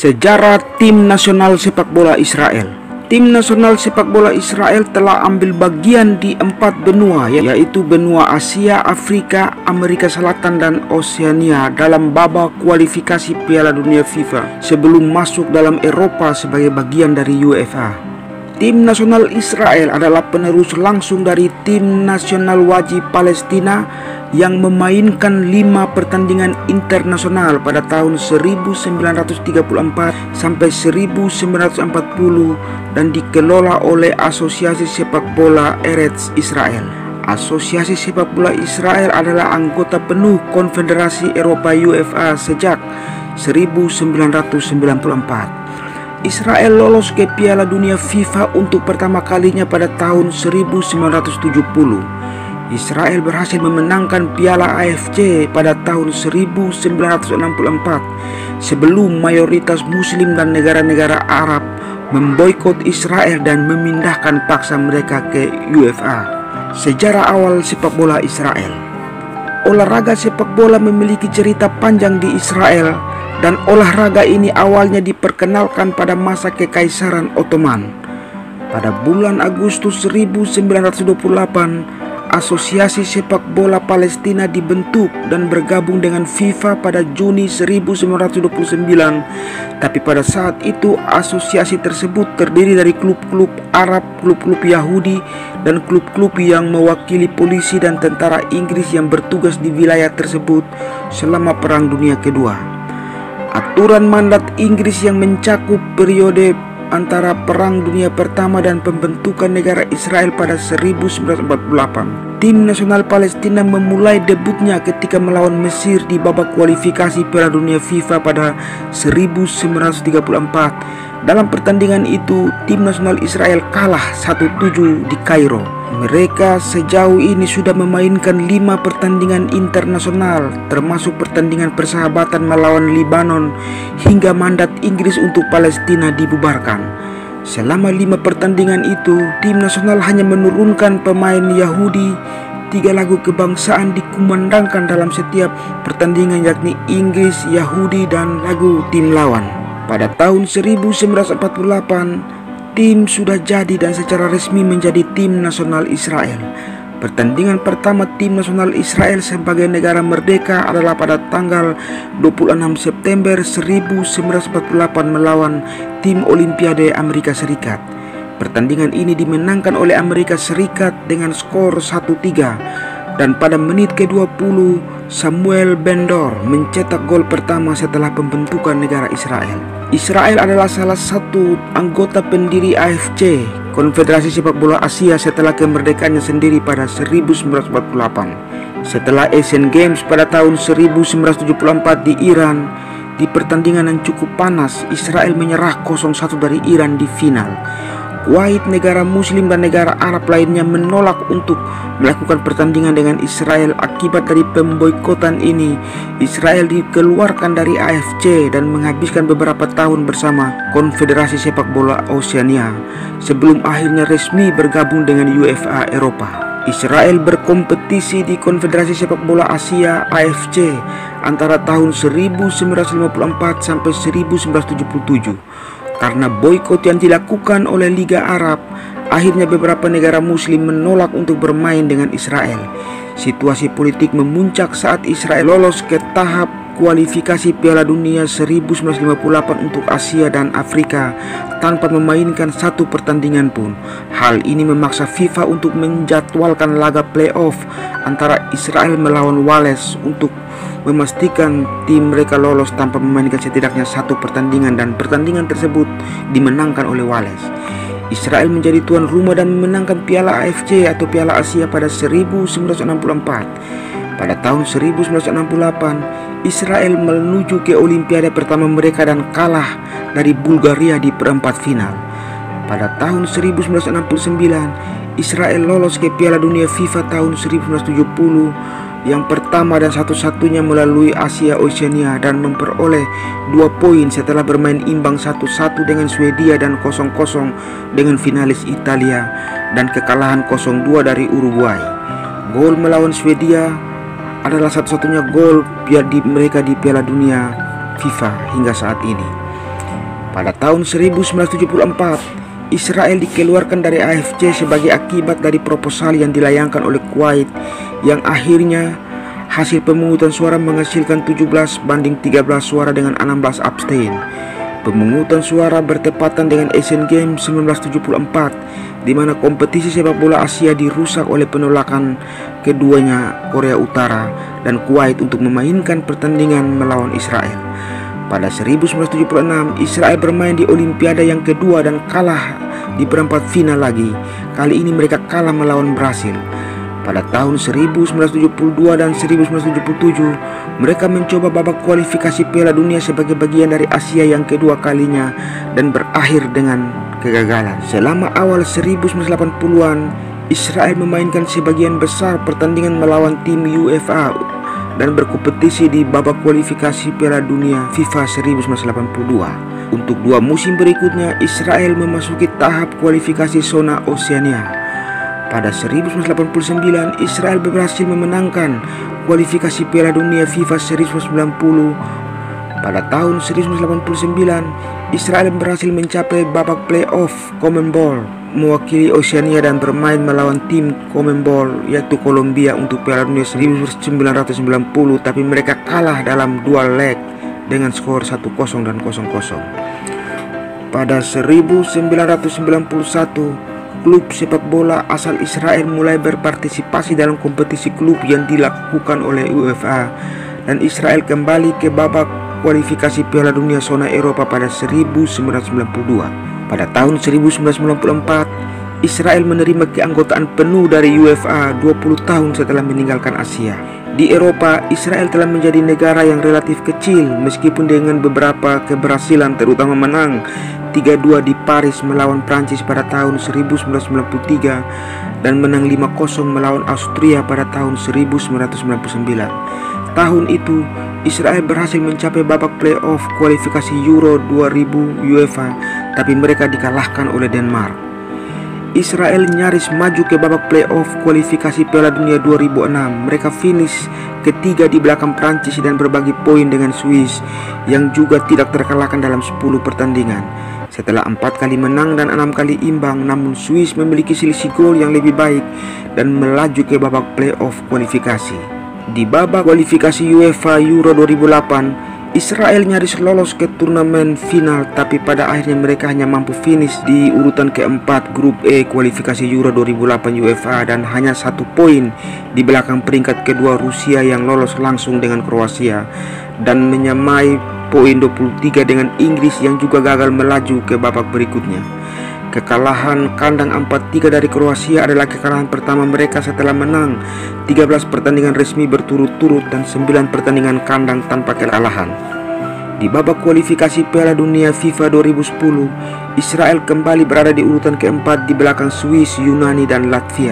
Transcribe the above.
Sejarah tim nasional sepak bola Israel Tim nasional sepak bola Israel telah ambil bagian di empat benua yaitu benua Asia, Afrika, Amerika Selatan dan Oseania dalam babak kualifikasi Piala Dunia FIFA sebelum masuk dalam Eropa sebagai bagian dari UEFA. Tim nasional Israel adalah penerus langsung dari tim nasional wajib Palestina yang memainkan lima pertandingan internasional pada tahun 1934 sampai 1940 dan dikelola oleh Asosiasi Sepak Bola Eretz Israel. Asosiasi Sepak Bola Israel adalah anggota penuh Konfederasi Eropa UEFA sejak 1994. Israel lolos ke Piala Dunia FIFA untuk pertama kalinya pada tahun 1970 Israel berhasil memenangkan Piala AFC pada tahun 1964 sebelum mayoritas muslim dan negara-negara Arab memboikot Israel dan memindahkan paksa mereka ke UEFA. Sejarah awal sepak bola Israel Olahraga sepak bola memiliki cerita panjang di Israel dan olahraga ini awalnya diperkenalkan pada masa Kekaisaran Ottoman. Pada bulan Agustus 1928, Asosiasi Sepak Bola Palestina dibentuk dan bergabung dengan FIFA pada Juni 1929. Tapi pada saat itu asosiasi tersebut terdiri dari klub-klub Arab, klub-klub Yahudi, dan klub-klub yang mewakili polisi dan tentara Inggris yang bertugas di wilayah tersebut selama Perang Dunia Kedua. Aturan mandat Inggris yang mencakup periode antara Perang Dunia Pertama dan pembentukan negara Israel pada 1948. Tim nasional Palestina memulai debutnya ketika melawan Mesir di babak kualifikasi Piala Dunia FIFA pada 1934. Dalam pertandingan itu, tim nasional Israel kalah 1-7 di Kairo. Mereka sejauh ini sudah memainkan lima pertandingan internasional, termasuk pertandingan persahabatan melawan Libanon hingga mandat Inggris untuk Palestina dibubarkan. Selama lima pertandingan itu, tim nasional hanya menurunkan pemain Yahudi. Tiga lagu kebangsaan dikumandangkan dalam setiap pertandingan yakni Inggris, Yahudi, dan lagu tim lawan. Pada tahun 1948, Tim sudah jadi dan secara resmi menjadi tim nasional Israel. Pertandingan pertama tim nasional Israel sebagai negara merdeka adalah pada tanggal 26 September 1948 melawan tim Olimpiade Amerika Serikat. Pertandingan ini dimenangkan oleh Amerika Serikat dengan skor 1-3 dan pada menit ke-20 Samuel Bendor mencetak gol pertama setelah pembentukan negara Israel. Israel adalah salah satu anggota pendiri AFC, Konfederasi Sepak Bola Asia setelah kemerdekaannya sendiri pada 1948. Setelah Asian Games pada tahun 1974 di Iran, di pertandingan yang cukup panas, Israel menyerah 0-1 dari Iran di final. Kuwait, negara muslim dan negara Arab lainnya menolak untuk melakukan pertandingan dengan Israel akibat dari pemboikotan ini. Israel dikeluarkan dari AFC dan menghabiskan beberapa tahun bersama Konfederasi Sepak Bola Oceania sebelum akhirnya resmi bergabung dengan UEFA Eropa. Israel berkompetisi di Konfederasi Sepak Bola Asia AFC antara tahun 1954 sampai 1977. Karena boykot yang dilakukan oleh Liga Arab, akhirnya beberapa negara muslim menolak untuk bermain dengan Israel. Situasi politik memuncak saat Israel lolos ke tahap kualifikasi Piala Dunia 1958 untuk Asia dan Afrika tanpa memainkan satu pertandingan pun. Hal ini memaksa FIFA untuk menjadwalkan laga playoff antara Israel melawan Wales untuk memastikan tim mereka lolos tanpa memainkan setidaknya satu pertandingan dan pertandingan tersebut dimenangkan oleh Wales. Israel menjadi tuan rumah dan memenangkan Piala AFC atau Piala Asia pada 1964. Pada tahun 1968, Israel menuju ke Olimpiade pertama mereka dan kalah dari Bulgaria di perempat final. Pada tahun 1969, Israel lolos ke Piala Dunia FIFA tahun 1970 yang pertama dan satu-satunya melalui Asia Oceania dan memperoleh dua poin setelah bermain imbang satu-satu dengan Swedia dan 0-0 dengan finalis Italia dan kekalahan 0-2 dari Uruguay. Gol melawan Swedia adalah satu-satunya gol di mereka di Piala Dunia FIFA hingga saat ini. Pada tahun 1974, Israel dikeluarkan dari AFC sebagai akibat dari proposal yang dilayangkan oleh Kuwait yang akhirnya hasil pemungutan suara menghasilkan 17 banding 13 suara dengan 16 abstain. Pemungutan suara bertepatan dengan Asian Games 1974 di mana kompetisi sepak bola Asia dirusak oleh penolakan keduanya Korea Utara dan Kuwait untuk memainkan pertandingan melawan Israel. Pada 1976, Israel bermain di Olimpiade yang kedua dan kalah di perempat final lagi. Kali ini mereka kalah melawan Brasil. Pada tahun 1972 dan 1977, mereka mencoba babak kualifikasi Piala Dunia sebagai bagian dari Asia yang kedua kalinya dan berakhir dengan kegagalan. Selama awal 1980-an, Israel memainkan sebagian besar pertandingan melawan tim UEFA dan berkompetisi di babak kualifikasi Piala Dunia FIFA 1982. Untuk dua musim berikutnya, Israel memasuki tahap kualifikasi zona Oseania. Pada 1989, Israel berhasil memenangkan kualifikasi Piala Dunia FIFA 1990. Pada tahun 1989, Israel berhasil mencapai babak playoff Ball mewakili Oceania dan bermain melawan tim Ball yaitu Kolombia untuk Piala Dunia 1990 tapi mereka kalah dalam dua leg dengan skor 1-0 dan 0-0. Pada 1991, klub sepak bola asal Israel mulai berpartisipasi dalam kompetisi klub yang dilakukan oleh UEFA dan Israel kembali ke babak kualifikasi Piala Dunia zona Eropa pada 1992. Pada tahun 1994, Israel menerima keanggotaan penuh dari UEFA 20 tahun setelah meninggalkan Asia. Di Eropa, Israel telah menjadi negara yang relatif kecil meskipun dengan beberapa keberhasilan terutama menang 3-2 di Paris melawan Prancis pada tahun 1993 dan menang 5-0 melawan Austria pada tahun 1999. Tahun itu, Israel berhasil mencapai babak playoff kualifikasi Euro 2000 UEFA, tapi mereka dikalahkan oleh Denmark. Israel nyaris maju ke babak playoff kualifikasi Piala Dunia 2006. Mereka finish ketiga di belakang Prancis dan berbagi poin dengan Swiss yang juga tidak terkalahkan dalam 10 pertandingan. Setelah empat kali menang dan enam kali imbang, namun Swiss memiliki selisih gol yang lebih baik dan melaju ke babak playoff kualifikasi. Di babak kualifikasi UEFA Euro 2008, Israel nyaris lolos ke turnamen final tapi pada akhirnya mereka hanya mampu finish di urutan keempat grup E kualifikasi Euro 2008 UEFA dan hanya satu poin di belakang peringkat kedua Rusia yang lolos langsung dengan Kroasia dan menyamai poin 23 dengan Inggris yang juga gagal melaju ke babak berikutnya. Kekalahan kandang 4-3 dari Kroasia adalah kekalahan pertama mereka setelah menang 13 pertandingan resmi berturut-turut dan 9 pertandingan kandang tanpa kekalahan. Di babak kualifikasi Piala Dunia FIFA 2010, Israel kembali berada di urutan keempat di belakang Swiss, Yunani, dan Latvia.